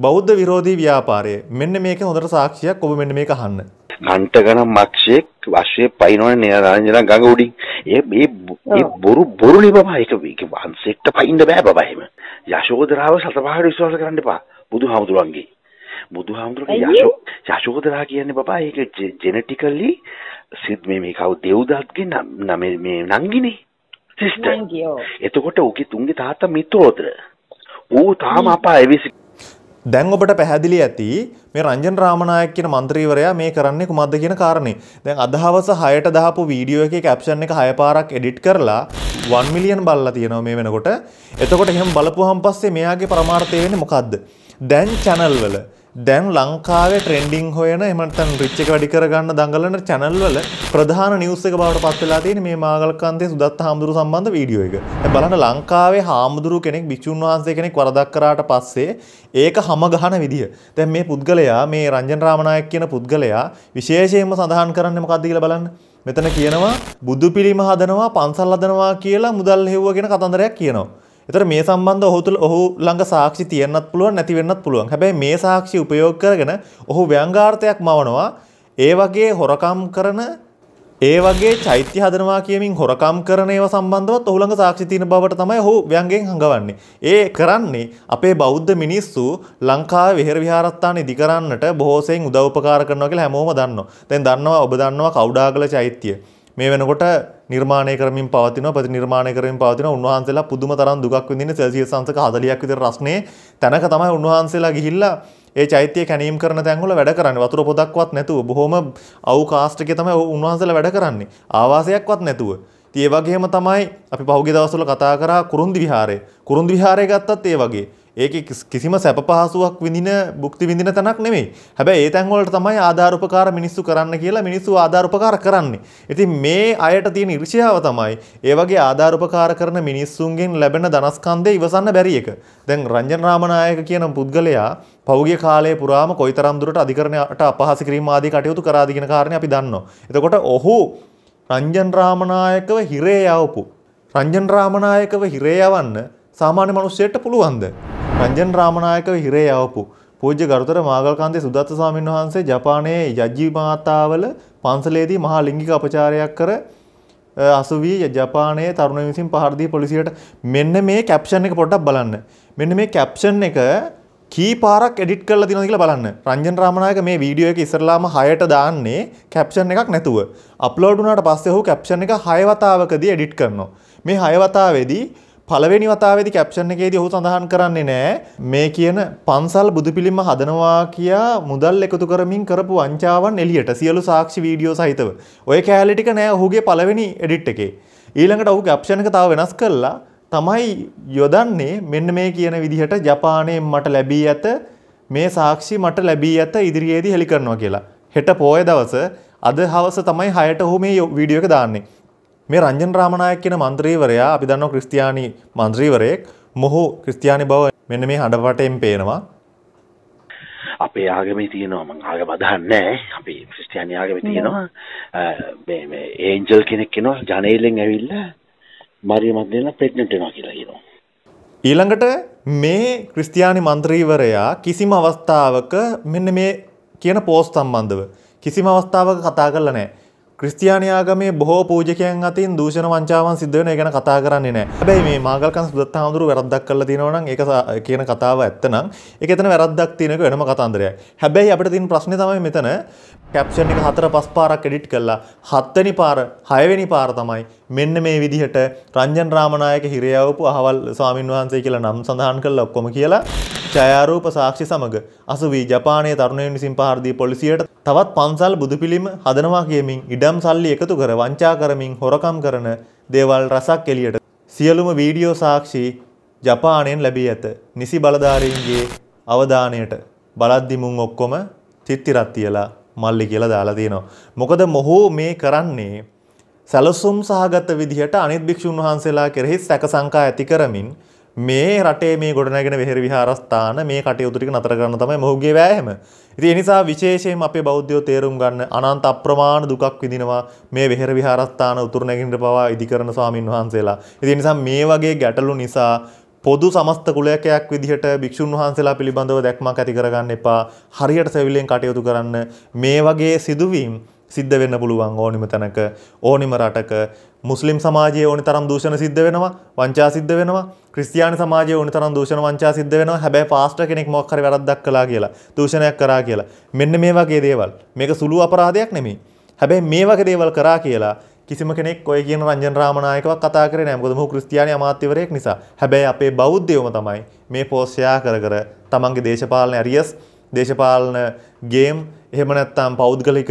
බෞද්ධ විරෝධී ව්‍යාපාරය. මෙන්න මේක හොඳට සාක්ෂියක් ඔබ මෙන්න මේක අහන්න. කන්ට ගණන් මක්ෂයෙක් වශ්වය පයින්නවන නිරාරංජන ගඟ උඩින්. ඒ ඒ බොරු බොරුනි බබා. එක ඒක වහන්සෙක්ට පයින්න බෑ බබා එහෙම. යශෝදරාව සතපහට විශ්වාස කරන්න එපා. බුදුහාමුදුරන්ගේ. බුදුහාමුදුරන්ගේ යශෝ යශෝදරා කියන්නේ බබා ඒක ජෙනටිකලි සිත් මේ මේ කවු දෙව්දත්ගේ නම මේ නංගිනේ. සිස්ටර්. එතකොට උගේ තුන්ගේ තාත්තා මිත්‍රෝදර. ඌ තාම අපා එවිසි දැන් ඔබට පැහැදිලි ඇති මේ රංජන් රාමනායක කියන මන්ත්‍රීවරයා මේ කරන්නේ කුමක්ද කියන කාරණේ. දැන් අද හවස 6ට දාපු වීඩියෝ එකේ කැප්ෂන් එක 6 පාරක් එඩිට් කරලා 1 මිලියන් බලලා තියෙනවා මේ වෙනකොට. එතකොට එහෙම බලපුවාන් පස්සේ මෙයාගේ ප්‍රමාර්ථය වෙන්නේ මොකද්ද? දැන් channel වල දැන් ලංකාවේ ට්‍රෙන්ඩිං හොයන එහෙම නැත්නම් රිච් එක වැඩි කරගන්න දඟලන channel වල ප්‍රධාන නිවුස් එක බවට පත් වෙලා තියෙන මේ මාගල්කාන්තේ සුදත්ත හාමුදුරු සම්බන්ධ වීඩියෝ එක. දැන් බලන්න ලංකාවේ හාමුදුරු කෙනෙක් භික්ෂුන් වහන්සේ කෙනෙක් වරදක් කරාට පස්සේ ඒක හැම ගහන විදිය. දැන් මේ පුද්ගලයා මේ රංජන් රාමනායක කියන පුද්ගලයා විශේෂයෙන්ම සඳහන් කරන්නේ මොකද්ද කියලා බලන්න. මෙතන කියනවා බුදු පිළිම හදනවා පන්සල් හදනවා කියලා මුදල් හෙව්වගෙන කතන්දරයක් කියනවා. එතර මේ සම්බන්ධ ඔහු තුළ ඔහු ළඟ සාක්ෂි තියන්නත් පුළුවන් නැති වෙන්නත් පුළුවන්. හැබැයි මේ සාක්ෂි උපයෝග කරගෙන ඔහු ව්‍යංගාර්ථයක් මවනවා. ඒ වගේ හොරකම් කරන ඒ වගේ චෛත්‍ය හදනවා කියමින් හොරකම් කරන ඒවා සම්බන්ධවත් ඔහු ළඟ සාක්ෂි තියෙන බවට තමයි ඔහු ව්‍යංගයෙන් හංගවන්නේ. ඒ කරන්නේ අපේ බෞද්ධ මිනිස්සු ලංකාවේ විහෙර විහාරස්ථාන ඉදි කරන්නට බොහෝ සෙයින් උදව් උපකාර කරනවා කියලා හැමෝම දන්නවා. දැන් දන්නවා ඔබ දන්නවා කවුඩාගල චෛත්‍යය. මේ වෙනකොට නිර්මාණය කරමින් පවතිනවා ප්‍රතිනිර්මාණය කරමින් පවතිනවා. උන්වහන්සේලා පුදුම තරම් දුකක් විඳින්නේ සෙල්සියස් අංශක 40ක් විතර රස්නේ. තැනක තමයි උන්වහන්සේලා ගිහිල්ලා ඒ චෛත්‍යය කැණීම් කරන තැන්වල වැඩ කරන්නේ. වතුර පොදක්වත් නැතුව. බොහොම අවු කාස්ට් එකේ තමයි උන්වහන්සේලා වැඩ කරන්නේ. ආවාසයක්වත් නැතුව. ඉතින් ඒ වගේම තමයි අපි පහුගිය දවස්වල කතා කරා කුරුන්දි විහාරය. කුරුන්දි විහාරය ගත්තත් ඒ වගේ. ඒක කිසිම සැප පහසුවක් විඳින භුක්ති විඳින තැනක් නෙමෙයි. හැබැයි ඒ තැන්වලට තමයි ආධාර උපකාර මිනිස්සු කරන්න කියලා මිනිස්සු ආධාර උපකාර කරන්නේ. ඉතින් මේ අයට තියෙන ඉර්ෂ්‍යාව තමයි ඒ වගේ ආධාර උපකාර කරන මිනිස්සුන්ගෙන් ලැබෙන ධනස්කන්ධය ඉවසන්න බැරි එක. දැන් රංජන් රාමනායක කියන පුද්ගලයා පෞගිය කාලය පුරාම කොයිතරම් දුරට අධිකරණයට අපහාස කිරීම ආදී කටයුතු කරාද කියන කාරණේ අපි දන්නවා. එතකොට ඔහු රංජන් රාමනායකව හිරේ යවපු රංජන් රාමනායකව හිරේ යවන්න සාමාන්‍ය මිනිස්සෙට පුළුවන්ද? රංජන් රාමනායකව හිරේ යවපු පූජ්‍ය ගරුතර මාගල්කාන්තේ සුදත්ත ස්වාමීන් වහන්සේ ජපානයේ යජ්ජි මාතාවල පන්සලේදී මහා ලිංගික අපචාරයක් කර අසුවී ජපානයේ තරුණ විසින් පහර දී පොලිසියට මෙන්න මේ කැප්ෂන් එක පොඩ්ඩක් බලන්න. මෙන්න මේ කැප්ෂන් එක කී පාරක් එඩිට් කරලා තියෙනවද කියලා බලන්න. රංජන් රාමනායක මේ වීඩියෝ එක ඉස්සරලාම 6ට දාන්නේ කැප්ෂන් එකක් නැතුව. අප්ලෝඩ් වුණාට පස්සේ ඔහු කැප්ෂන් එක 6 වතාවකදී එඩිට් කරනවා. මේ 6 වතාවේදී පළවෙනි වතාවේදී කැප්ෂන් එකේදී ඔහු සඳහන් කරන්නේ නෑ මේ කියන පන්සල් බුදු පිළිම හදනවා කියා මුදල් එකතු කරමින් කරපු වංචාවන් එළියට සියලු සාක්ෂි වීඩියෝ සහිතව. ඔය කෑලි ටික නෑ ඔහුගේ පළවෙනි එඩිට් එකේ. ඊළඟට ඔහු කැප්ෂන් එක තව වෙනස් කළා තමයි යොදන්නේ මෙන්න මේ කියන විදිහට ජපානයෙන් මට ලැබී ඇත මේ සාක්ෂි මට ලැබී ඇත ඉදිරියේදී හෙළි කරනවා කියලා. හෙට පෝය දවස අද හවස තමයි 6ට ඔහු මේ වීඩියෝ එක දාන්නේ. මේ රංජන් රාමනායක කියන මන්ත්‍රීවරයා අපි දන්නවා ක්‍රිස්තියානි මන්ත්‍රීවරයෙක්. මොහු ක්‍රිස්තියානි බව මෙන්න මේ හඬවටෙන් පේනවා. අපේ ආගමේ තියෙනවා මං ආගම අදහන්නේ අපි ක්‍රිස්තියානි ආගමේ තියෙනවා. මේ මේ ඒන්ජල් කෙනෙක් කෙනවා ජනේලෙන් ඇවිල්ලා මරියම් මැදේලා ප්‍රෙග්නන්ට් වෙනවා කියලා කියනවා. ඊළඟට මේ ක්‍රිස්තියානි මන්ත්‍රීවරයා කිසිම අවස්ථාවක මෙන්න මේ කියන පෝස්ට් සම්බන්ධව කිසිම අවස්ථාවක කතා කරලා නැහැ. ක්‍රිස්තියානි ආගමේ බොහෝ පූජකයන් අතින් දූෂණ වංචාවන් සිද්ධ වෙන එක ගැන කතා කරන්නේ නැහැ. හැබැයි මේ මාගල්කන් සුදත් හාමුදුරුව වැරද්දක් කරලා තියෙනවා නම් ඒක කියන කතාව ඇත්ත නම් ඒක එතන වැරද්දක් තියෙන එක වෙනම කතාන්දරයක්. හැබැයි අපිට තියෙන ප්‍රශ්නේ තමයි මෙතන කැප්ෂන් එක හතර පහ පාරක් එඩිට් කළා. හත්වෙනි පාර, හයවෙනි පාර තමයි මෙන්න මේ විදිහට රංජන් රාමනායක හිරයවපු අහවල් ස්වාමින් වහන්සේ කියලා නම් සඳහන් කළා ඔක්කොම කියලා ඡායාරූප සාක්ෂි සමග අසුවී ජපානයේ තරුණයන් විසින් පහර දී පොලිසියට තවත් පන්සල් බුදුපිළිම හදනවා කියමින් ඉඩම් සල්ලි එකතු කර වංචා කරමින් හොරකම් කරන දේවල් රසක් එළියට සියලුම වීඩියෝ සාක්ෂි ජපානයෙන් ලැබී ඇත. නිසි බලධාරීන්ගේ අවධානයට බලද්දි මුන් ඔක්කොම චිත්තිරත් තියලා මල්ලි කියලා දාලා තියෙනවා. මොකද මොහු මේ කරන්නේ සැලසුම් සහගත විදිහට අනිත් භික්ෂුන් වහන්සේලා කෙරෙහි සැක සංකා ඇති කරමින් මේ රටේ මේ ගොඩනැගෙන වෙහෙර විහාරස්ථාන මේ කටයුතු ටික නතර කරන්න තමයි මොහුගේ වෑයම. ඉතින් ඒ නිසා විශේෂයෙන්ම අපේ බෞද්ධයෝ තේරුම් ගන්න අනන්ත අප්‍රමාණ දුකක් විඳිනවා මේ වෙහෙර විහාරස්ථාන උතුරු නැගින්න පවා ඉදි කරන ස්වාමින් වහන්සේලා. ඉතින් ඒ නිසා මේ වගේ ගැටලු නිසා පොදු සමස්ත කුලයකයක් විදිහට භික්ෂුන් වහන්සේලා පිළිබඳව දැක්මක් ඇති කරගන්න එපා. හරියට සෙවිලෙන් කටයුතු කරන්න. මේ වගේ සිදුවීම් සිද්ධ වෙන්න පුළුවන් ඕනිම තැනක ඕනිම රටක. මුස්ලිම් සමාජයේ ඕනි තරම් දූෂණ සිද්ධ වෙනවා වංචා සිද්ධ වෙනවා. ක්‍රිස්තියානි සමාජයේ ඕනි තරම් දූෂණ වංචා සිද්ධ වෙනවා. හැබැයි පාස්ටර් කෙනෙක් මොකක් හරි වැරද්දක් කළා කියලා දූෂණයක් කරා කියලා. මෙන්න මේ වගේ දේවල්. මේක සුළු අපරාධයක් නෙමෙයි. හැබැයි මේ වගේ දේවල් කරා කියලා කිසිම කෙනෙක් ඔය කියන රංජන් රාමනායකව කතා කරේ නැහැ මොකද මොහු ක්‍රිස්තියානි අමාත්‍යවරයෙක් නිසා. හැබැයි අපේ බෞද්ධයෝම තමයි මේ පෝස්ට් ෂෙයා කර කර තමන්ගේ දේශපාලන ඇරියස් දේශපාලන ගේම් එහෙම නැත්නම් පෞද්ගලික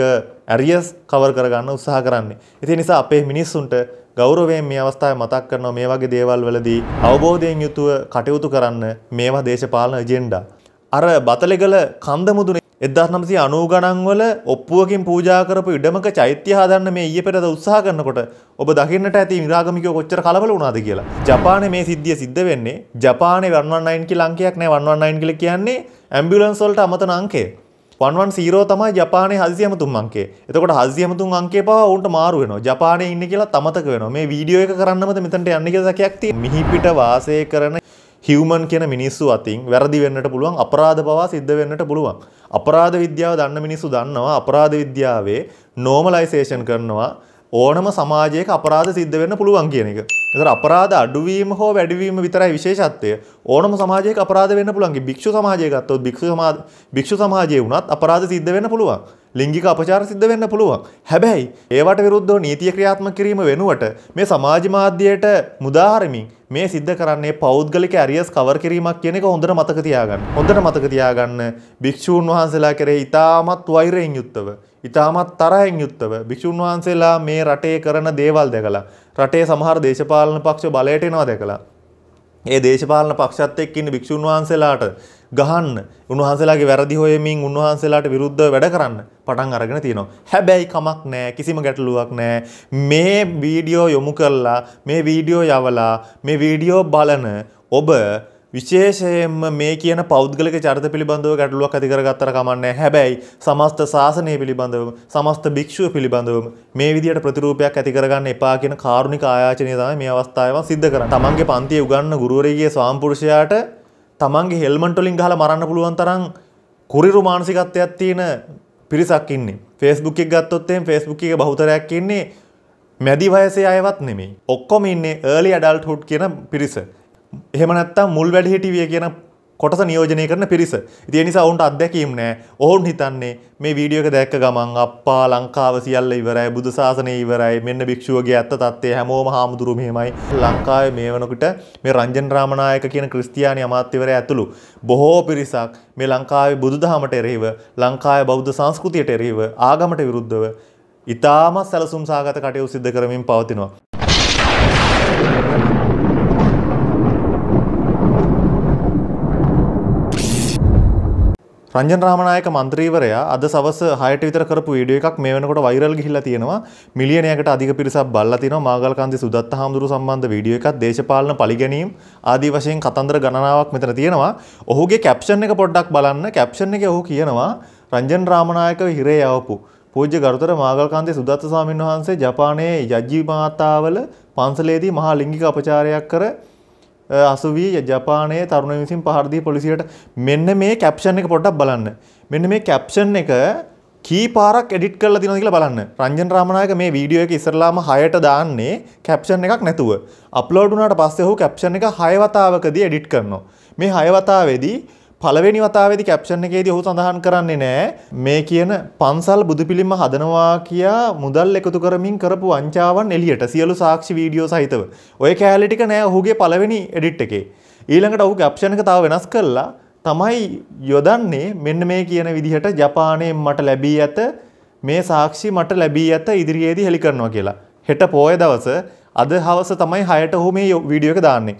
ඇරියස් කවර් කරගන්න උත්සාහ කරන්නේ. ඉතින් නිසා අපේ මිනිස්සුන්ට ගෞරවයෙන් මේ අවස්ථාවේ මතක් කරනවා මේ වගේ දේවල් වලදී අවබෝධයෙන් යුතුව කටයුතු කරන්න මේවා දේශපාලන එජෙන්ඩා. අර බතලෙගල කන්ද මුදුනේ 1990 ගණන් වල ඔප්පුවකින් පූජා කරපු ඉඩමක චෛත්‍ය හදන්න මේ ඊයේ පෙරද උත්සාහ කරනකොට ඔබ දකින්නට ඇති විරාගමිකයෝ කොච්චර කලබල වුණාද කියලා. ජපානයේ මේ සිද්ධිය සිද්ධ වෙන්නේ ජපානයේ 119 කියලා අංකයක් නෑ 119 කියලා කියන්නේ ඇම්බියුලන්ස් වලට අමතන අංකය. 110 තමයි ජපානයේ හදිසි ඇමතුම් අංකය. එතකොට හදිසි ඇමතුම් අංකය පවා උන්ට මාරු වෙනවා. ජපානයේ ඉන්නේ කියලා තමතක වෙනවා. මේ වීඩියෝ එක කරන්නමද මෙතනට යන්නේ කියලා සැකයක් තියෙනවා. මිහිපිට වාසය කරන හියුමන් කියන මිනිස්සු අතින් වැරදි වෙන්නට පුළුවන් අපරාධ පවා සිද්ධ වෙන්නට පුළුවන්. අපරාධ විද්‍යාව දන්න මිනිස්සු දන්නවා අපරාධ විද්‍යාවේ නෝමලයිසේෂන් කරනවා ඕනම සමාජයක අපරාධ සිද්ධ වෙන්න පුළුවන් කියන එක. ඒතර අපරාධ අඩුවීම හෝ වැඩිවීම විතරයි විශේෂත්වය. ඕනම සමාජයක අපරාධ වෙන්න පුළුවන්. භික්ෂු සමාජය ගත්තොත් භික්ෂු සමාජ භික්ෂු සමාජයේ වුණත් අපරාධ සිද්ධ වෙන්න පුළුවන්. ලිංගික අපචාර සිද්ධ වෙන්න පුළුවන්. හැබැයි ඒවට විරුද්ධව නීතිය ක්‍රියාත්මක කිරීම වෙනුවට මේ සමාජ මාධ්‍යයට මුදාහරමින් මේ සිද්ධ කරන්නේ පෞද්ගලික ඇරියස් කවර් කිරීමක් කියන එක හොඳට මතක තියාගන්න. හොඳට මතක තියාගන්න භික්ෂූන් වහන්සේලා කෙරෙහි ඉතාමත් වෛරයෙන් යුක්තව ඉතාමත් තරහෙන් යුක්තව භික්ෂුන් වහන්සේලා මේ රටේ කරන දේවල් දැකලා රටේ සමහර දේශපාලන පක්ෂ බලයට එනවා දැකලා ඒ දේශපාලන පක්ෂත් එක්ක ඉන්න භික්ෂුන් වහන්සේලාට ගහන්න උන්වහන්සේලාගේ වැරදි හොයමින් උන්වහන්සේලාට විරුද්ධව වැඩ කරන්න පටන් අරගෙන තියෙනවා. හැබැයි කමක් නැහැ කිසිම ගැටලුවක් නැහැ. මේ වීඩියෝ යොමු කරලා මේ වීඩියෝ යවලා මේ වීඩියෝ බලන ඔබ විශේෂයෙන්ම මේ කියන පෞද්ගලික චරිත පිළිබඳව ගැටලුවක් ඇති කරගත්තර කමන්නේ හැබැයි සමස්ත ශාසනය පිළිබඳව සමස්ත භික්ෂුව පිළිබඳව මේ විදිහට ප්‍රතිරූපයක් ඇති කරගන්න එපා කියන කාරුණික ආයාචනය තමයි මේ අවස්ථාවේ සිද්ධ කරන්නේ. තමන්ගේ පන්තියේ උගන්වන ගුරුවරයෙකුගේ ස්වාම්පුරුෂයාට තමන්ගේ හෙල්මන්ට් වලින් ගහලා මරන්න පුළුවන් තරම් කුරිරු මානසිකත්වයක් තියෙන පිරිසක් ඉන්නේ. Facebook එක ගත්තොත් එහෙනම් Facebook එකේ බහුතරයක් ඉන්නේ මැදි වයසේ අයවත් නෙමෙයි. ඔක්කොම ඉන්නේ early adulthood කියන පිරිස. එහෙම නැත්තම් මුල් වැඩිහිටිවිය කියන කොටස නියෝජනය කරන පිරිස. ඉතින් ඒ නිසා ඔවුන්ට අත්දැකීම් නැහැ. ඔවුන් හිතන්නේ මේ වීඩියෝ එක දැක්ක ගමන් අප්පා ලංකාව සියල්ල ඉවරයි, බුදු සාසනය ඉවරයි, මෙන්න භික්ෂුවගේ ඇත්ත తත්ත්වය හැමෝම හාමුදුරු මෙහෙමයි. ලංකාවේ මේ වෙනකොට මේ රංජන් රාමනායක කියන ක්‍රිස්තියානි අමාත්‍යවරයා ඇතුළු බොහෝ පිරිසක් මේ ලංකාවේ බුදුදහමට එරෙහිව, ලංකාවේ බෞද්ධ සංස්කෘතියට එරෙහිව, ආගමට විරුද්ධව ඉතාමත් සැලසුම් සාගත කටයුතු සිදු කරමින් පවතිනවා. රංජන් රාමනායක මන්ත්‍රීවරයා අද සවස් 6ට විතර කරපු වීඩියෝ එකක් මේ වෙනකොට වෛරල් ගිහිල්ලා තියෙනවා. මිලියනයකට අධික පිරිසක් බලලා තිනවා. මාගල් කාන්ති සුදත්ත හාමුදුරු සම්බන්ධ වීඩියෝ එකක් දේශපාලන පරිගැනීම් ආදී වශයෙන් කතන්දර ගණනාවක් මෙතන තියෙනවා. ඔහුගේ කැප්ෂන් එක පොඩ්ඩක් බලන්න. කැප්ෂන් එකේ ඔහු කියනවා රංජන් රාමනායක හිරේ යවපු පූජ්‍ය ගරුතර මාගල් කාන්ති සුදත්ත ස්වාමීන් වහන්සේ ජපානයේ යජ්ජි මාතාවල පන්සලේදී මහා ලිංගික අපචාරයක් කර අසුවී ජපානයේ තරුණ විසින් පහර දී පොලිසියට මෙන්න මේ කැප්ෂන් එක පොඩ්ඩක් බලන්න. මෙන්න මේ කැප්ෂන් එක කී පාරක් එඩිට් කරලා තියෙනවද කියලා බලන්න. රංජන් රාමනායක මේ වීඩියෝ එක ඉස්සරලාම 6ට දාන්නේ කැප්ෂන් එකක් නැතුව. අප්ලෝඩ් වුණාට පස්සේ ඔහු කැප්ෂන් එක 6 වතාවකදී එඩිට් කරනවා. මේ 6 වතාවේදී පළවෙනි වතාවේදී කැප්ෂන් එකේදී ඔහු සඳහන් කරන්නේ නැහැ මේ කියන පන්සල් බුදු පිළිම හදනවා කියා මුදල් එකතු කරමින් කරපු වංචාවන් එළියට සියලු සාක්ෂි වීඩියෝ සහිතව. ඔය කෑලි ටික නෑ ඔහුගේ පළවෙනි එඩිට් එකේ. ඊළඟට ඔහු කැප්ෂන් එක තව වෙනස් කරලා තමයි යොදන්නේ මෙන්න මේ කියන විදිහට ජපානයෙන් මට ලැබී ඇත මේ සාක්ෂි මට ලැබී ඇත ඉදිරියේදී හෙළි කරනවා කියලා. හෙට පෝය දවස අද හවස තමයි 6ට ඔහු මේ වීඩියෝ එක දාන්නේ.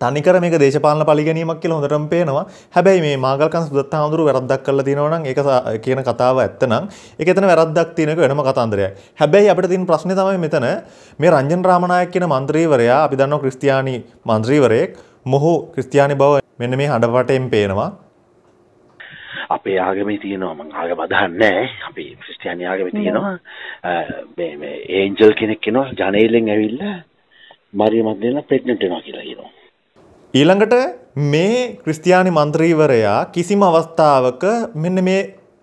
තනිකර මේ දේශපාලන පලිගැනීමක් කියල හොඳටම පේනවා. හැබැයි මේ මාගල්කන් සුදත් හාමුදුරු වැරද්දක් කල තිනවනම් එක කියන කතාව ඇත්තනම් එක එතන වැරද්දක් තියනක වෙනම කතන්දරය හැබැයි අපට තින් ප්‍රශ්න තමයි මෙතන මේ රංජන් රාමණයක් කියන මන්ත්‍රීවරයා අපි දන්න ක්‍රස්තියානි මන්ත්‍රීවරයෙක් මොහු ක්‍රස්තියානි බව මෙන්න මේ හඬවටයෙන් පේනවා. අපේ ආගමේ තියෙනවා මං ආගම අදහන්නේ අපේ ක්‍රිස්තියානි ආගමේ තියෙනවා. මේ මේ ඒන්ජල් කෙනෙක් කෙනවා ජනේලෙන් ඇවිල්ලා මරියමත් දෙන ප්‍රෙග්නන්ට් වෙනවා කියලා කියනවා. ඊළඟට මේ ක්‍රිස්තියානි මන්ත්‍රීවරයා කිසිම අවස්ථාවක මෙන්න මේ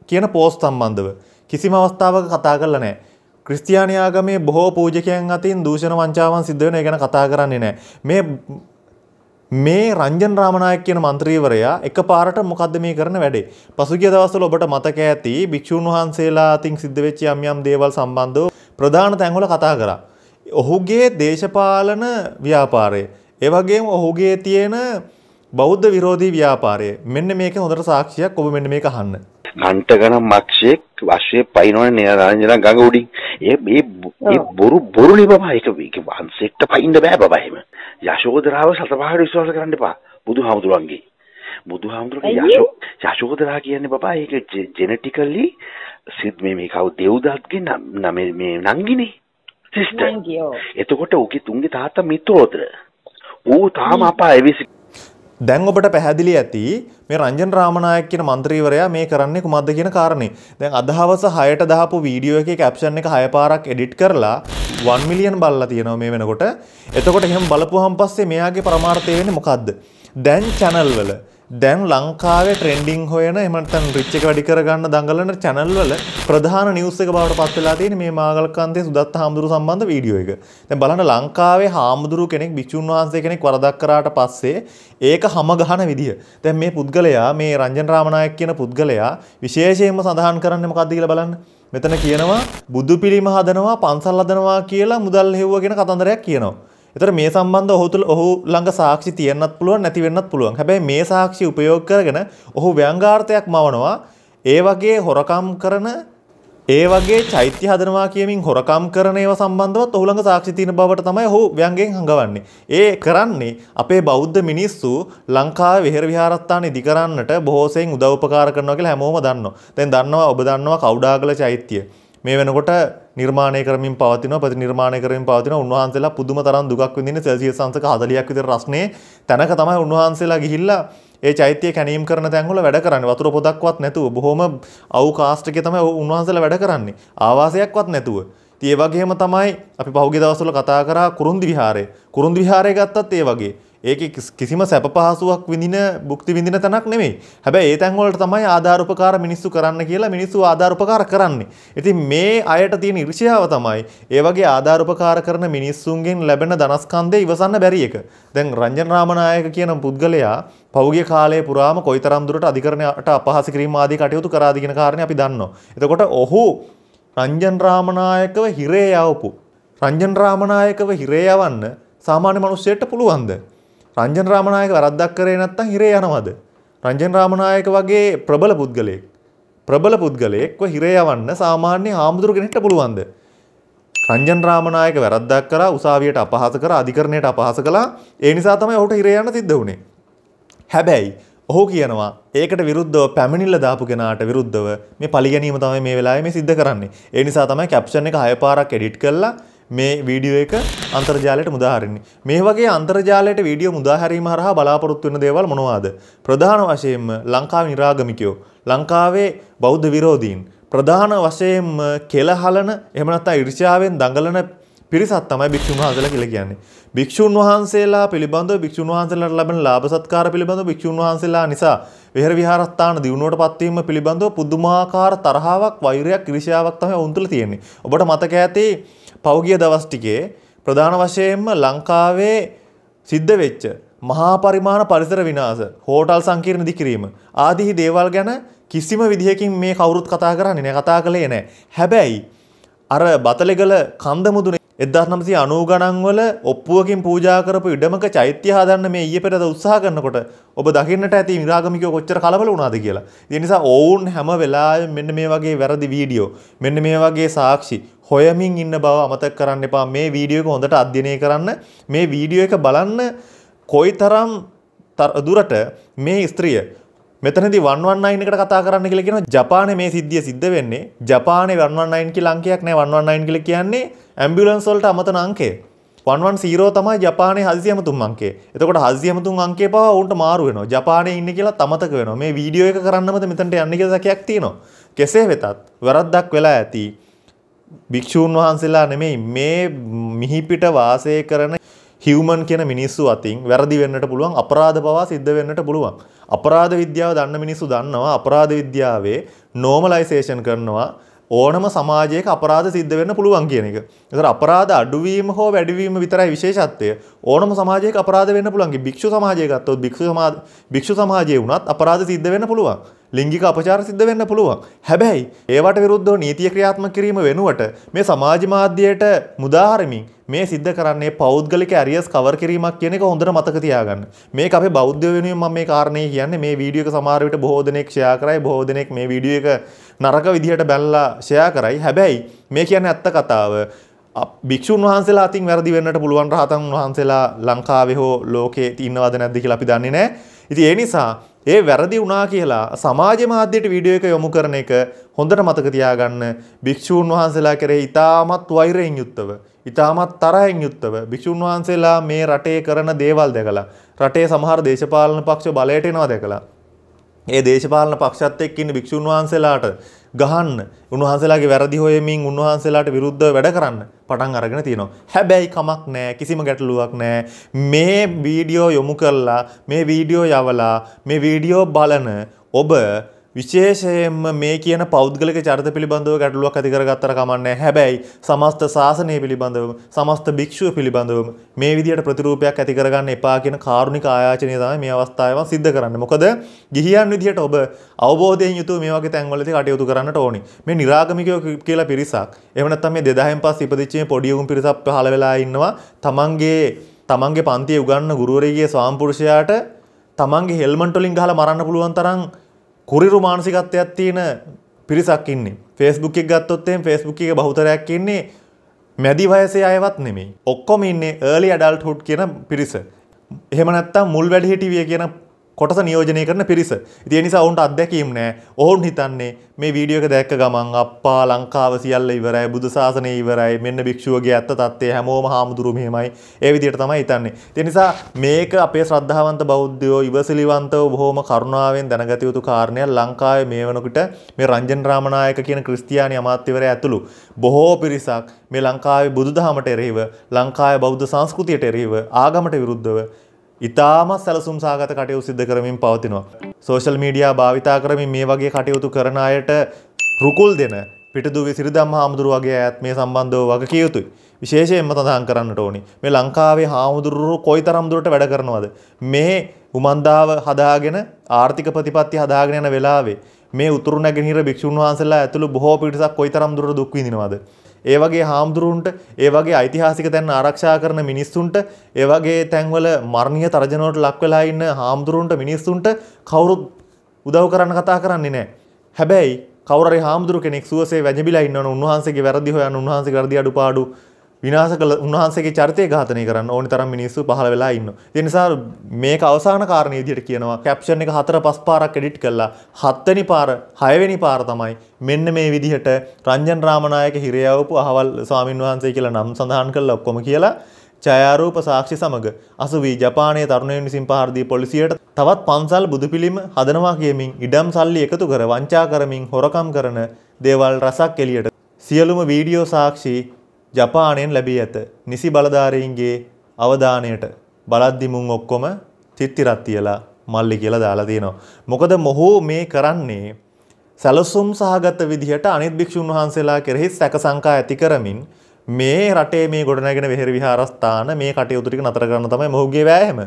කියන පෝස්ට් සම්බන්ධව කිසිම අවස්ථාවක කතා කරලා නැහැ. ක්‍රිස්තියානි ආගමේ බොහෝ පූජකයන් අතින් දූෂණ වංචාවන් සිද්ධ වෙන එක ගැන කතා කරන්නේ නැහැ. මේ මේ රංජන් රාමනායක කියන මන්ත්‍රීවරයා එකපාරට මොකද්ද මේ කරන වැඩේ? පසුගිය දවස්වල ඔබට මතක ඇති භික්ෂුන් වහන්සේලා අතින් සිද්ධ වෙච්ච යම් යම් දේවල් සම්බන්ධව ප්‍රධාන තැන්වල කතා කරා. ඔහුගේ දේශපාලන ව්‍යාපාරය, ඒ වගේම ඔහුගේ තියෙන බෞද්ධ විරෝධී ව්‍යාපාරය. මෙන්න මේක හොඳට සාක්ෂියක් ඔබ මෙන්න මේක අහන්න. කන්ට ගනම් මක්ෂයෙක් වශයෙන් පයින්නවනේ නිරංජන ගඟ උඩින්. ඒ ඒ ඒ බොරු බොරුනේ බබා ඒක ඒක වහන්සේට පයින්න බෑ බබා එහෙම. යශෝදරාව සතපහට විශ්වාස කරන්න එපා. බුදුහාමුදුරන්ගේ. බුදුහාමුදුරගේ යශෝ යශෝදරා කියන්නේ බබා ඒක ජෙනටිකලි සිත් මේ මේ කවු දෙව්දත්ගේ නම මේ නංගිනේ. සිස්ටර්. එතකොට උගේ තුන්ගේ තාත්තා මිත්‍රෝතර. ඌ තාම අපා එවිසි දැන් ඔබට පැහැදිලි ඇති මේ රංජන් රාමනායක කියන මන්ත්‍රීවරයා මේ කරන්නේ කුමක්ද කියන කාරණේ. දැන් අද හවස 6ට දාපු වීඩියෝ එකේ කැප්ෂන් එක 6 පාරක් එඩිට් කරලා 1 මිලියන් බලලා තියෙනවා මේ වෙනකොට. එතකොට එහෙම බලපුවාන් පස්සේ මෙයාගේ පරමාර්ථය වෙන්නේ මොකද්ද? දැන් channel වල දැන් ලංකාවේ ට්‍රෙන්ඩිං හොයන එහෙම නැත්නම් රිච් එක වැඩි කරගන්න දඟලන channel වල ප්‍රධාන නිවුස් එක බවට පත් වෙලා තියෙන මේ මාගල්කාන්තේ සුදත්ත හාමුදුරු සම්බන්ධ වීඩියෝ එක. දැන් බලන්න ලංකාවේ හාමුදුරු කෙනෙක් භික්ෂුන් වහන්සේ කෙනෙක් වරදක් කරාට පස්සේ ඒක හැම ගහන විදිය. දැන් මේ පුද්ගලයා මේ රංජන් රාමනායක කියන පුද්ගලයා විශේෂයෙන්ම සඳහන් කරන්නේ මොකක්ද කියලා බලන්න. මෙතන කියනවා බුදු පිළිම හදනවා පන්සල් හදනවා කියලා මුදල් හෙව්ව කියන කතන්දරයක් කියනවා. එතර මේ සම්බන්ධ ඔහු තුළ ඔහු ළඟ සාක්ෂි තියන්නත් පුළුවන් නැති වෙන්නත් පුළුවන්. හැබැයි මේ සාක්ෂි උපයෝග කරගෙන ඔහු ව්‍යංගාර්ථයක් මවනවා. ඒ වගේ හොරකම් කරන ඒ වගේ චෛත්‍ය හදනවා කියමින් හොරකම් කරන ඒවා සම්බන්ධවත් ඔහු ළඟ සාක්ෂි තියෙන බවට තමයි ඔහු ව්‍යංගයෙන් හංගවන්නේ. ඒ කරන්නේ අපේ බෞද්ධ මිනිස්සු ලංකාවේ විහෙර විහාරස්ථාන ඉදි කරන්නට බොහෝ සෙයින් උදව් උපකාර කරනවා කියලා හැමෝම දන්නවා. දැන් දන්නවා ඔබ දන්නවා කවුඩාගල චෛත්‍ය. මේ වෙනකොට නිර්මාණය කරමින් පවතින ප්‍රතිනිර්මාණය කරමින් පවතින උන්වහන්සේලා පුදුම තරම් දුකක් විඳින සෙල්සියස් අංශක 40ක් විතර රස්නේ. තැනක තමයි උන්වහන්සේලා ගිහිල්ලා ඒ චෛත්‍ය කැණීම් කරන තැන්වල වැඩ කරන්නේ. වතුර පොදක්වත් නැතුව. බොහොම අවු කාස්ට් එකේ තමයි උන්වහන්සේලා වැඩ කරන්නේ. ආවාසයක්වත් නැතුව. ඉතින් ඒ වගේම තමයි අපි පහුගිය දවස්වල කතා කරා කුරුන්දි විහාරය. කුරුන්දි විහාරය ගත්තත් ඒ වගේ. ඒකේ කිසිම සැප පහසුවක් විඳින භුක්ති විඳින තැනක් නෙමෙයි. හැබැයි ඒ තැන් වලට තමයි ආධාර උපකාර මිනිස්සු කරන්න කියලා මිනිස්සු ආධාර උපකාර කරන්නේ. ඉතින් මේ අයට තියෙන ඉර්ෂ්‍යාව තමයි ඒ වගේ ආධාර උපකාර කරන මිනිස්සුන්ගෙන් ලැබෙන ධනස්කන්ධය ඉවසන්න බැරි එක. දැන් රංජන් රාමනායක කියන පුද්ගලයා පෞගිය කාලයේ පුරාම කොයිතරම් දුරට අධිකරණයට අපහාස කිරීම ආදී කටයුතු කරාද කියන කාරණේ අපි දන්නවා. එතකොට ඔහු රංජන් රාමනායකව හිරේ යවපු රංජන් රාමනායකව හිරේ යවන්න සාමාන්‍ය මිනිස්සෙට පුළුවන්ද? රංජන් රාමනායක වැරද්දක් කරේ නැත්නම් හිරේ යනවද? රංජන් රාමනායක වගේ ප්‍රබල පුද්ගලයෙක් ප්‍රබල පුද්ගලයෙක්ව හිරේ යවන්න සාමාන්‍ය හාමුදුරු කෙනෙක්ට පුළුවන්ද? රංජන් රාමනායක වැරද්දක් කරා උසාවියට අපහාස කරා අධිකරණයට අපහාස කළා ඒ නිසා තමයි ඔහුට හිරේ යන්න සිද්ධ වුනේ. හැබැයි ඔහු කියනවා ඒකට විරුද්ධව පැමිණිල්ල දාපු කෙනාට විරුද්ධව මේ පරිගැනීම තමයි මේ වෙලාවේ මේ සිද්ධ කරන්නේ. ඒ නිසා තමයි කැප්ෂන් එක හය පාරක් එඩිට් කරලා මේ වීඩියෝ එක අන්තර්ජාලයට මුදාහරින්නේ. මේ වගේ අන්තර්ජාලයට වීඩියෝ මුදාහැරීම හරහා බලාපොරොත්තු වෙන දේවල් මොනවාද? ප්‍රධාන වශයෙන්ම ලංකාවේ නිරාගමිකයෝ, ලංකාවේ බෞද්ධ විරෝධීන්, ප්‍රධාන වශයෙන්ම කෙලහලන එහෙම නැත්නම් ඉර්ෂ්‍යාවෙන් දඟලන පිරිසක් තමයි භික්ෂුන් වහන්සේලා කියලා කියන්නේ. භික්ෂුන් වහන්සේලා පිළිබඳව භික්ෂුන් වහන්සේලාට ලැබෙන ලාභ සත්කාර පිළිබඳව භික්ෂුන් වහන්සේලා නිසා විහෙර විහාරස්ථාන දියුණුවට පත්වීම පිළිබඳව පුදුමාකාර තරහාවක් වෛරයක් ඉරිෂාවක් තමයි උන් තුළ තියෙන්නේ. ඔබට මතක ඇති පෞගිය දවස් ටිකේ ප්‍රධාන වශයෙන්ම ලංකාවේ සිද්ධ වෙච්ච මහා පරිමාණ පරිසර විනාශ, හෝටල් සංකීර්ණ දිකිරීම ආදී දේවල් ගැන කිසිම විදිහකින් මේ කවුරුත් කතා කරන්නේ නැහැ. කතා කළේ නැහැ. හැබැයි අර බතලෙගල කන්දමුදුනේ 1990 ගණන් වල ඔප්පුවකින් පූජා කරපු ඉඩමක චෛත්‍ය හදන්න මේ ඊයේ පෙරද උත්සාහ කරනකොට ඔබ දකින්නට ඇති විරාගමිකයෝ කොච්චර කලබල වුණාද කියලා. ඒ නිසා ඔවුන් හැම වෙලාවෙම මෙන්න මේ වගේ වැරදි වීඩියෝ මෙන්න මේ වගේ සාක්ෂි හොයමින් ඉන්න බව අමතක කරන්න එපා. මේ වීඩියෝ එක හොඳට අධ්‍යයනය කරන්න. මේ වීඩියෝ එක බලන්න කොයිතරම් දුරට මේ ස්ත්‍රිය මෙතනදි 119 එකට කතා කරන්න කියලා කියනවා ජපානයේ මේ සිද්ධිය සිද්ධ වෙන්නේ ජපානයේ 119 කියලා අංකයක් නෑ 119 කියලා කියන්නේ ඇම්බියුලන්ස් වලට අමතන අංකය 110 තමයි ජපානයේ හදිසි ඇමතුම් අංකය. එතකොට හදිසි ඇමතුම් අංකය පවා උන්ට මාරු වෙනවා. ජපානයේ ඉන්නේ කියලා තමතක වෙනවා. මේ වීඩියෝ එක කරන්නමද මෙතනට යන්නේ කියලා සැකයක් තියෙනවා. කෙසේ වෙතත් වරද්දක් වෙලා ඇති. භික්ෂූන් වහන්සේලා නෙමෙයි මේ මිහිපිට වාසය කරන හිවමන් කියන මිනිස්සු අතින් වැරදි වෙන්නට පුළුවන් අපරාධ පවා සිද්ධ වෙන්නට පුළුවන්. අපරාධ විද්‍යාව දන්න මිනිස්සු දන්නවා අපරාධ විද්‍යාවේ නෝමලයිසේෂන් කරනවා ඕනම සමාජයක අපරාධ සිද්ධ වෙන්න පුළුවන් කියන එක. ඒතර අපරාධ අඩුවීම හෝ වැඩිවීම විතරයි විශේෂත්වය. ඕනම සමාජයක අපරාධ වෙන්න පුළුවන්. භික්ෂු සමාජය ගත්තොත් භික්ෂු සමාජ භික්ෂු සමාජයේ වුණත් අපරාධ සිද්ධ වෙන්න පුළුවන්. ලිංගික අපචාර සිද්ධ වෙන්න පුළුවන්. හැබැයි ඒවට විරුද්ධව නීතිය ක්‍රියාත්මක කිරීම වෙනුවට මේ සමාජ මාධ්‍යයට මුදාහරමින් මේ සිද්ධ කරන්නේ පෞද්ගලික ඇරියස් කවර් කිරීමක් කියන එක හොඳට මතක තියාගන්න. මේක අපේ බෞද්ධ වෙනුවෙන් මම මේ කාරණේ කියන්නේ මේ වීඩියෝ එක සමහර විට බොහෝ දෙනෙක් ෂෙයා කරයි බොහෝ දෙනෙක් මේ වීඩියෝ එක නරක විදිහට බැලලා ෂෙයා කරයි. හැබැයි මේ කියන්නේ ඇත්ත කතාව. භික්ෂුන් වහන්සේලා අතින් වැරදි වෙන්නට පුළුවන් රහතන් වහන්සේලා ලංකාවේ හෝ ලෝකේ ඉන්නවද නැද්ද කියලා අපි දන්නේ නැහැ. ඉතින් ඒ නිසා ඒ වැරදි වුණා කියලා සමාජ මාධ්‍යයට වීඩියෝ එක යොමු කරන එක හොඳට මතක තියාගන්න. භික්ෂූන් වහන්සේලා කෙරෙහි ඉතාමත් වෛරයෙන් යුක්තව ඉතාමත් තරහෙන් යුක්තව භික්ෂූන් වහන්සේලා මේ රටේ කරන දේවල් දැකලා රටේ සමහර දේශපාලන පක්ෂ බලයට එනවා දැකලා. ඒ දේශපාලන පක්ෂත් එක්ක ඉන්න භික්ෂුන් වහන්සේලාට ගහන්න උන්වහන්සේලාගේ වැරදි හොයමින් උන්වහන්සේලාට විරුද්ධව වැඩ කරන්න පටන් අරගෙන තියෙනවා. හැබැයි කමක් නැහැ කිසිම ගැටලුවක් නැහැ. මේ වීඩියෝ යොමු කරලා මේ වීඩියෝ යවලා මේ වීඩියෝ බලන ඔබ විශේෂයෙන්ම මේ කියන පෞද්ගලික චරිත පිළිබඳව ගැටලුවක් ඇති කරගත්තර කමන්නේ හැබැයි සමස්ත ශාසනය පිළිබඳව සමස්ත භික්ෂුව පිළිබඳව මේ විදිහට ප්‍රතිරූපයක් ඇති කරගන්න එපා කියන කාරුණික ආයාචනය තමයි මේ අවස්ථාවේ සිද්ධ කරන්නේ. මොකද ගිහියන් විදිහට ඔබ අවබෝධයෙන් යුතුව මේ වගේ තැන්වලදී කටයුතු කරන්නට ඕනි. මේ නිරාගමිකයෝ කියලා පිරිසක්. එහෙම නැත්නම් මේ 2000න් පස්සේ ඉපදිච්ච මේ පොඩි උන් පිරිසක් පහළ වෙලා ඉන්නවා. තමන්ගේ තමන්ගේ පන්තියේ උගන්වන ගුරුවරයෙක්ගේ ස්වාම්පුරුෂයාට තමන්ගේ හෙල්මන්ට් වලින් ගහලා මරන්න පුළුවන් තරම් කුරිරු මානසිකත්වයක් තියෙන පිරිසක් ඉන්නේ. Facebook එක ගත්තොත් එහෙනම් Facebook එකේ බහුතරයක් ඉන්නේ මැදි වයසේ අයවත් නෙමෙයි. ඔක්කොම ඉන්නේ early adulthood කියන පිරිස. එහෙම නැත්නම් මුල් වැඩිහිටිවිය කියන කොටස නියෝජනය කරන පිරිස. ඉතින් ඒ නිසා ඔවුන්ට අත්දැකීම් නැහැ. ඔවුන් හිතන්නේ මේ වීඩියෝ එක දැක්ක ගමන් අප්පා ලංකාව සියල්ල ඉවරයි, බුදු සාසනය ඉවරයි, මෙන්න භික්ෂුවගේ ඇත්ත తත්ත්වය හැමෝම හාමුදුරු මෙහෙමයි. ඒ විදිහට තමයි හිතන්නේ. ඒ නිසා මේක අපේ ශ්‍රද්ධාවන්ත බෞද්ධයෝ ඉවසිලිවන්තව බොහොම කරුණාවෙන් දැනගත යුතු කාරණයක්. ලංකාවේ මේ වෙනකොට මේ රංජන් රාමනායක කියන ක්‍රිස්තියානි අමාත්‍යවරයා ඇතුළු බොහෝ පිරිසක් මේ ලංකාවේ බුදුදහමට එරෙහිව, ලංකාවේ බෞද්ධ සංස්කෘතියට එරෙහිව, ආගමට විරුද්ධව ඉතාමත් සැලසුම් සාගත කටයුතු සිද්ධ කරමින් පවතිනවා. සෝෂල් මීඩියා භාවිතා කරමින් මේ වගේ කටයුතු කරන අයට රුකුල් දෙන පිටදුවේ සිරිදම් හාමුදුරු වගේ අයත් මේ සම්බන්ධව වගකිය යුතුයි. විශේෂයෙන්ම සඳහන් කරන්නට ඕනි. මේ ලංකාවේ හාමුදුරුවෝ කොයිතරම් දුරට වැඩ කරනවද? මේ උමන්දාව හදාගෙන ආර්ථික ප්‍රතිපත්ති හදාගෙන යන වෙලාවේ මේ උතුරු නැගෙනහිර භික්ෂුන් වහන්සේලා ඇතුළු බොහෝ පිරිසක් කොයිතරම් දුරට දුක් විඳිනවද? ඒ වගේ හාමුදුරුන්ට ඒ වගේ ඓතිහාසික තැන් ආරක්ෂා කරන මිනිස්සුන්ට ඒ වගේ තැන්වල මරණීය තරජනවලට ලක් වෙලා ඉන්න හාමුදුරුන්ට මිනිස්සුන්ට කවුරුත් උදව් කරන්න කතා කරන්නේ නැහැ. හැබැයි කවුරු හරි හාමුදුරු කෙනෙක් සුවසේ වැජබිලා ඉන්නවනම් උන්වහන්සේගේ වැරදි හොයන්න උන්වහන්සේගේ වැරදි අඩුපාඩු විනාශ කළ උන්වහන්සේගේ චරිතය ඝාතනය කරන්න ඕනි තරම් මිනිස්සු පහළ වෙලා ඉන්නවා. ඒ නිසා මේක අවසාන කාරණේ විදිහට කියනවා කැප්ෂන් එක හතර පහ පාරක් එඩිට් කළා. හත්වෙනි පාර, හයවෙනි පාර තමයි මෙන්න මේ විදිහට රංජන් රාමනායක හිරයවපු අහවල් ස්වාමින් වහන්සේ කියලා නම් සඳහන් කළා ඔක්කොම කියලා ඡායාරූප සාක්ෂි සමග අසුවී ජපානයේ තරුණයන් විසින් පහර දී පොලිසියට තවත් පන්සල් බුදුපිළිම හදනවා කියමින් ඉඩම් සල්ලි එකතු කර වංචා කරමින් හොරකම් කරන දේවල් රසක් එළියට සියලුම වීඩියෝ සාක්ෂි ජපානයෙන් ලැබී ඇත. නිසි බලධාරීන්ගේ අවධානයට බලද්දි මුන් ඔක්කොම තිත්තිරත් තියලා මල්ලි කියලා දාලා තියෙනවා. මොකද මොහු මේ කරන්නේ සැලසුම් සහගත විදිහට අනිත් භික්ෂුන් වහන්සේලා කෙරෙහි සැක සංකා ඇති කරමින් මේ රටේ මේ ගොඩනැගෙන වෙහෙර විහාරස්ථාන මේ කටයුතු ටික නතර කරන්න තමයි මොහුගේ වෑයම.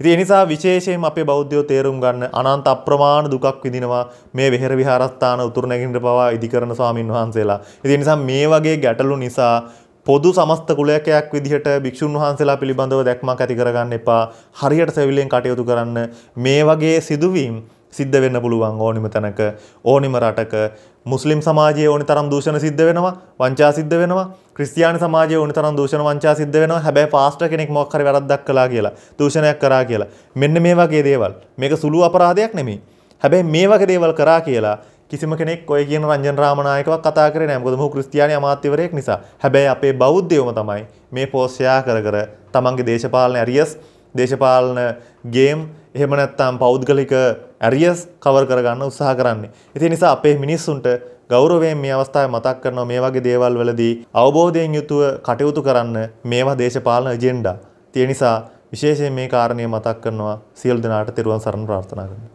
ඉතින් ඒ නිසා විශේෂයෙන්ම අපේ බෞද්ධයෝ තේරුම් ගන්න අනන්ත අප්‍රමාණ දුකක් විඳිනවා මේ වෙහෙර විහාරස්ථාන උතුරු නැගින්න පවා ඉදිකරන ස්වාමින් වහන්සේලා. ඉතින් ඒ නිසා මේ වගේ ගැටලු නිසා පොදු සමස්ත කුලයකයක් විදිහට භික්ෂුන් වහන්සේලා පිළිබඳව දැක්මක් ඇති කරගන්න එපා. හරියට සෙවිලෙන් කටයුතු කරන්න. මේ වගේ සිදුවීම් සිද්ධ වෙන්න පුළුවන් ඕනිම තැනක. ඕනිම රටක. මුස්ලිම් සමාජයේ ඕනි තරම් දූෂණ සිද්ධ වෙනවා වංචා සිද්ධ වෙනවා. ක්‍රිස්තියානි සමාජයේ ඕනි තරම් දූෂණ වංචා සිද්ධ වෙනවා. හැබැයි පාස්ටර් කෙනෙක් මොකක් හරි වැරද්දක් කළා කියලා දූෂණයක් කරා කියලා. මෙන්න මේ වගේ දේවල්. මේක සුළු අපරාධයක් නෙමෙයි. හැබැයි මේ වගේ දේවල් කරා කියලා කිසිම කෙනෙක් ඔය කියන රංජන් රාමනායකව කතා කරේ නැහැ. මොකද මොහු ක්‍රිස්තියානි අමාත්‍යවරයෙක් නිසා. හැබැයි අපේ බෞද්ධයෝම තමයි මේ පෝස්ට් ෂෙයා කර කර තමන්ගේ දේශපාලන ඇරියස්, දේශපාලන ගේම් එහෙම නැත්නම් පෞද්ගලික ඇරියස් කවර් කරගන්න උත්සාහ කරන්නේ. ඉතින් නිසා අපේ මිනිස්සුන්ට ගෞරවයෙන් මේ අවස්ථාවේ මතක් කරනවා මේ වගේ දේවල් වලදී අවබෝධයෙන් යුතුව කටයුතු කරන්න මේවා දේශපාලන එජෙන්ඩා. ඒ නිසා විශේෂයෙන් මේ කාරණය මතක් කරනවා සියලු දෙනාට තෙරුවන් සරණ ප්‍රාර්ථනා කරනවා